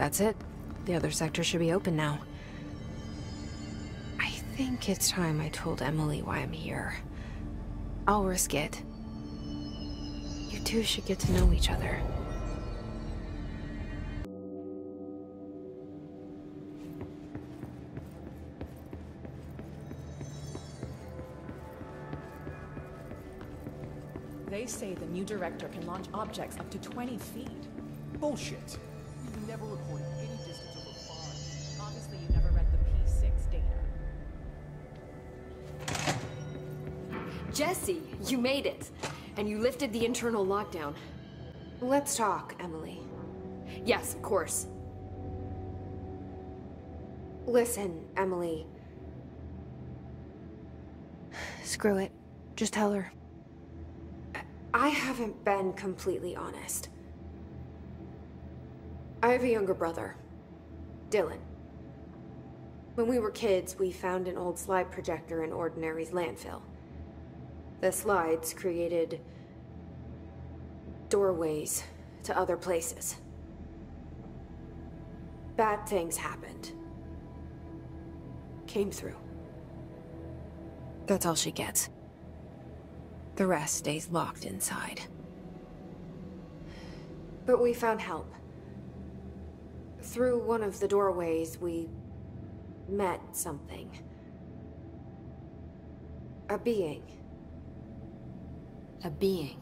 That's it. The other sector should be open now. I think it's time I told Emily why I'm here. I'll risk it. You two should get to know each other. They say the new director can launch objects up to 20 feet. Bullshit. We've never Jesse, you made it. And you lifted the internal lockdown. Let's talk, Emily. Yes, of course. Listen, Emily. Screw it. Just tell her. I haven't been completely honest. I have a younger brother, Dylan. When we were kids, we found an old slide projector in Ordinary's landfill. The slides created doorways to other places. Bad things happened. Came through. That's all she gets. The rest stays locked inside. But we found help. Through one of the doorways, we met something. A being. A being.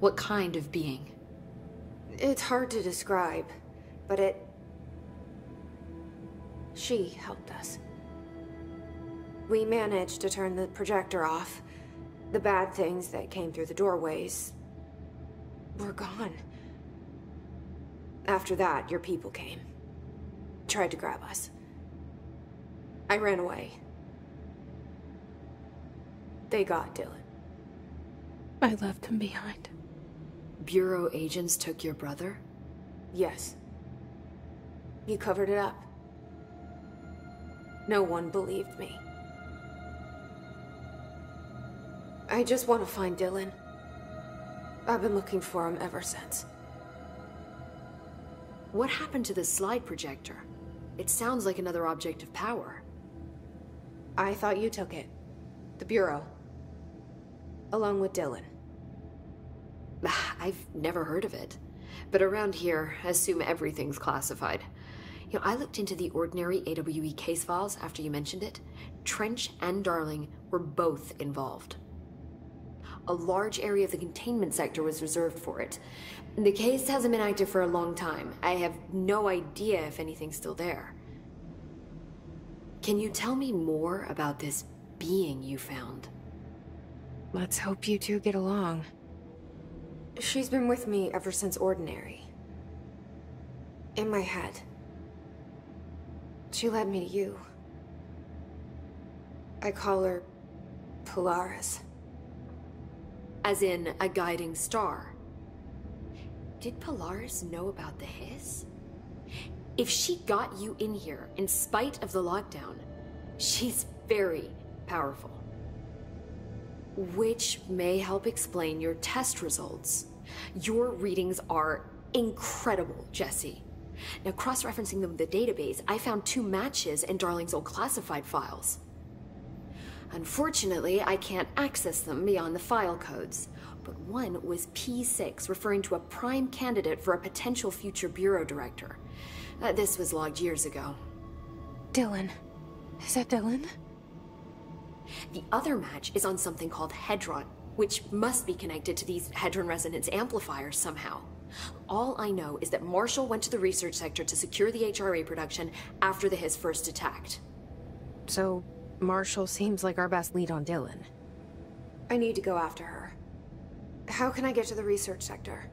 What kind of being? It's hard to describe, but it... She helped us. We managed to turn the projector off. The bad things that came through the doorways were gone. After that, your people came. Tried to grab us. I ran away. They got Dylan. I left him behind. Bureau agents took your brother? Yes. You covered it up. No one believed me. I just want to find Dylan. I've been looking for him ever since. What happened to the slide projector? It sounds like another object of power. I thought you took it. The Bureau. Along with Dylan. Ah, I've never heard of it. But around here, I assume everything's classified. You know, I looked into the ordinary AWE case files after you mentioned it. Trench and Darling were both involved. A large area of the containment sector was reserved for it. The case hasn't been active for a long time. I have no idea if anything's still there. Can you tell me more about this being you found? Let's hope you two get along. She's been with me ever since Ordinary. In my head. She led me to you. I call her Polaris. As in a guiding star. Did Polaris know about the hiss? If she got you in here in spite of the lockdown, she's very powerful. Which may help explain your test results. Your readings are incredible, Jesse. Now, cross-referencing them with the database, I found two matches in Darling's old classified files. Unfortunately, I can't access them beyond the file codes. But one was P6, referring to a prime candidate for a potential future bureau director. Uh, this was logged years ago. Dylan. Is that Dylan? The other match is on something called Hedron, which must be connected to these Hedron resonance amplifiers somehow. All I know is that Marshall went to the research sector to secure the HRA production after the Hiss first attacked. So, Marshall seems like our best lead on Dylan. I need to go after her. How can I get to the research sector?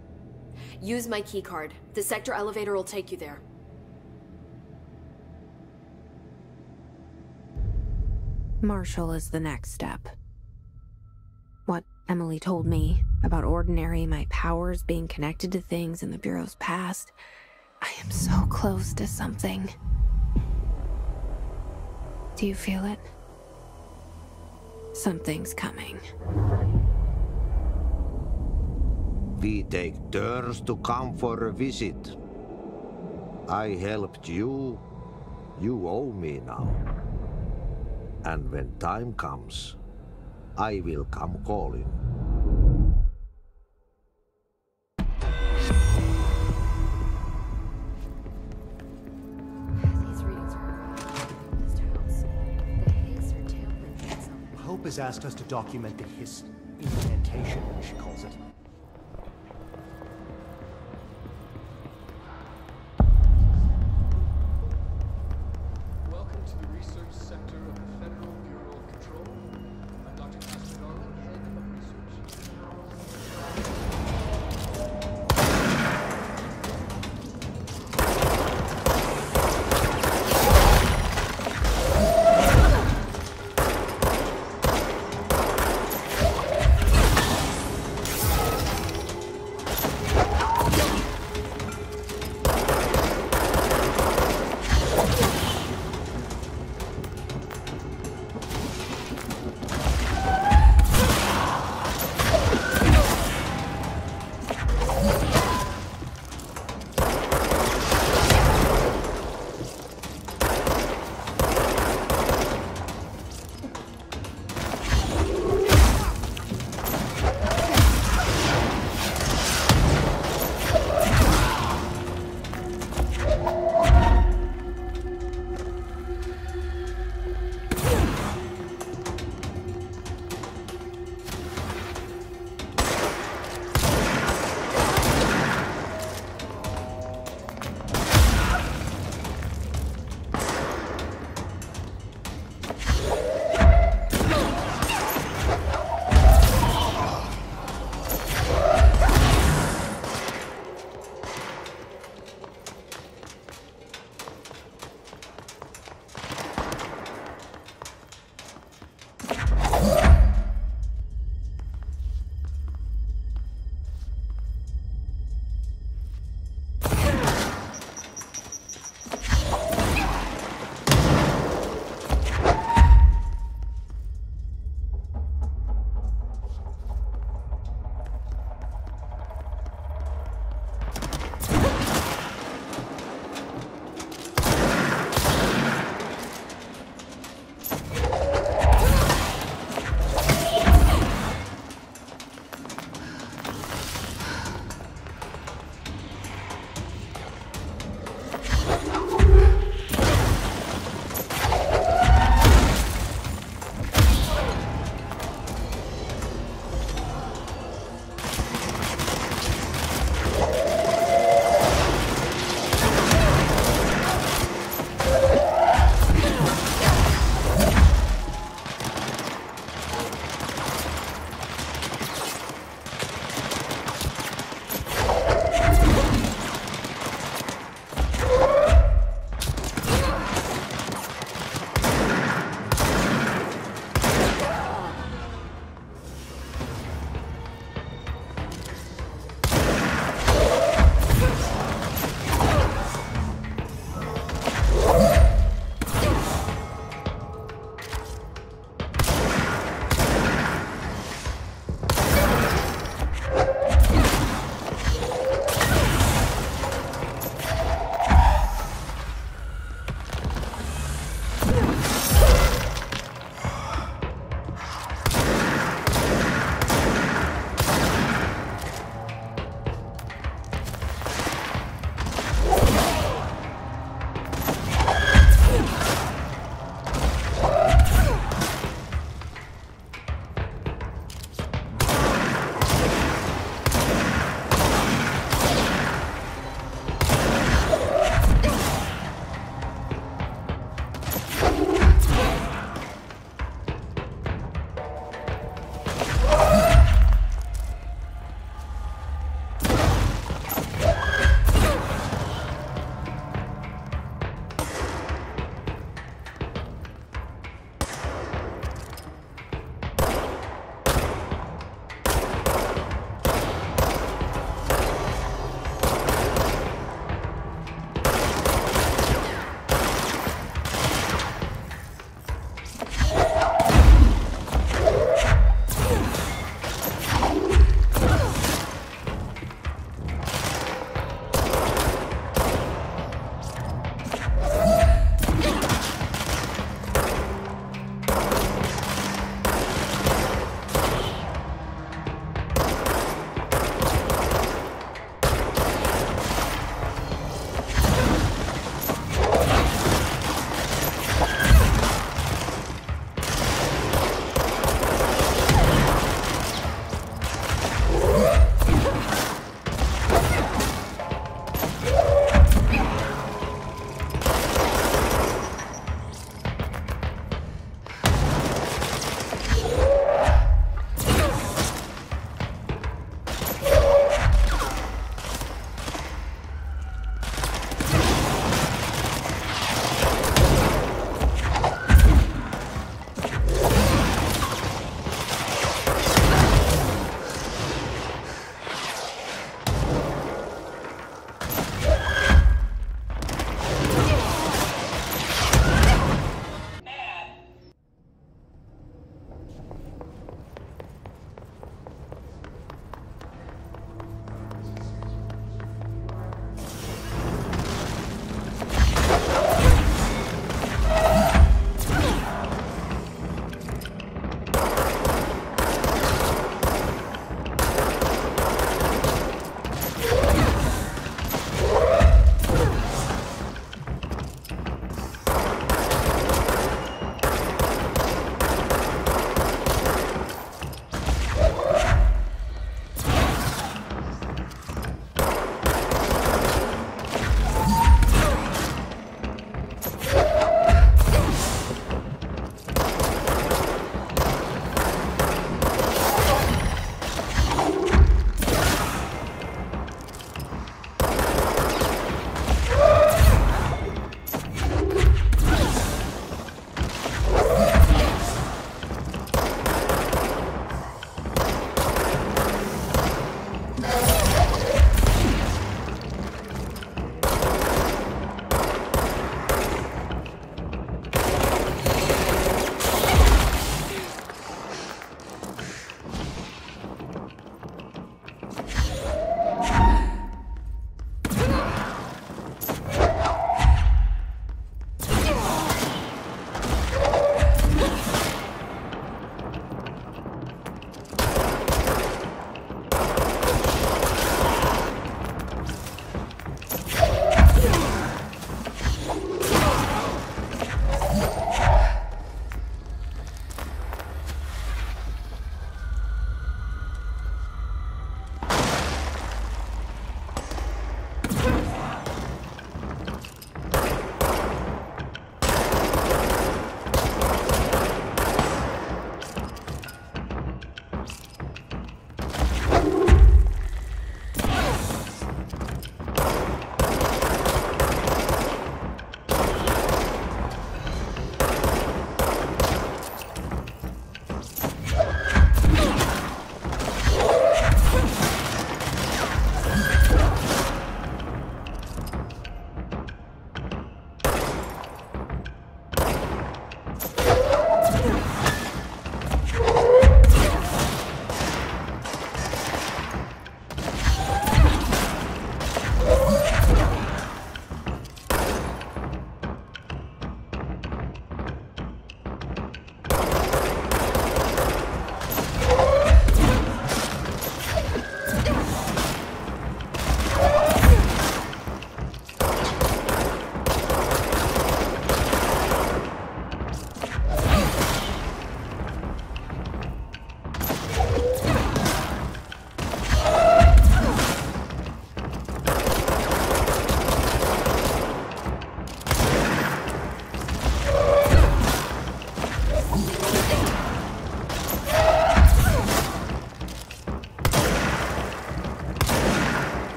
Use my keycard. The sector elevator will take you there. Marshall is the next step. What Emily told me about Ordinary, my powers being connected to things in the Bureau's past, I am so close to something. Do you feel it? Something's coming. We take turns to come for a visit. I helped you. You owe me now. And when time comes, I will come calling. These readings are this house. The hiss or tampering means something. Hope has asked us to document the Hiss incantation, she calls it.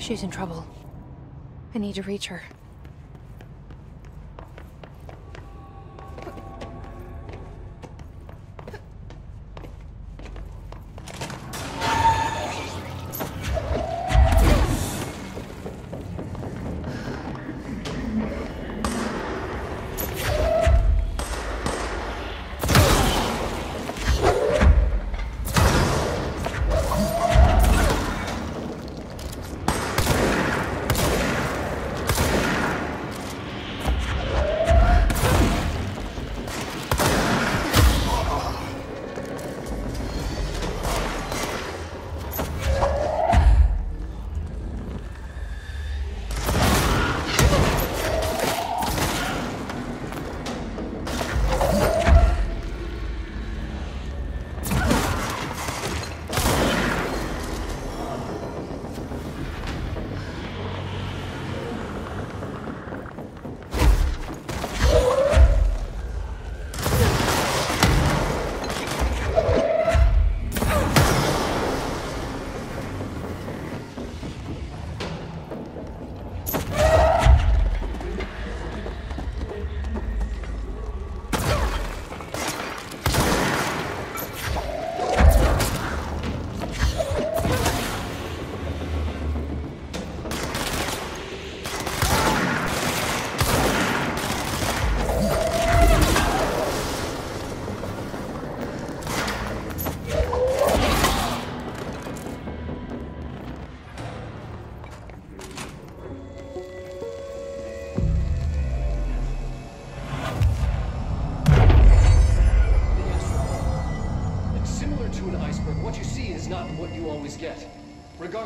She's in trouble. I need to reach her.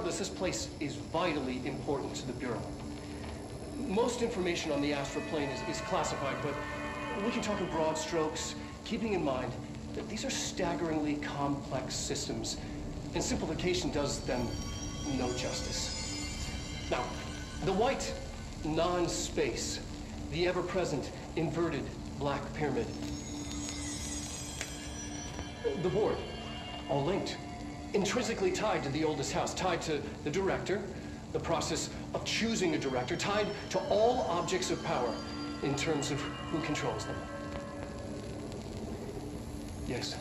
Regardless, this place is vitally important to the Bureau. Most information on the astral plane is, is classified, but we can talk in broad strokes, keeping in mind that these are staggeringly complex systems, and simplification does them no justice. Now, the white non-space, the ever-present inverted black pyramid, the board, all linked. Intrinsically tied to the oldest house, tied to the director, the process of choosing a director, tied to all objects of power in terms of who controls them. Yes.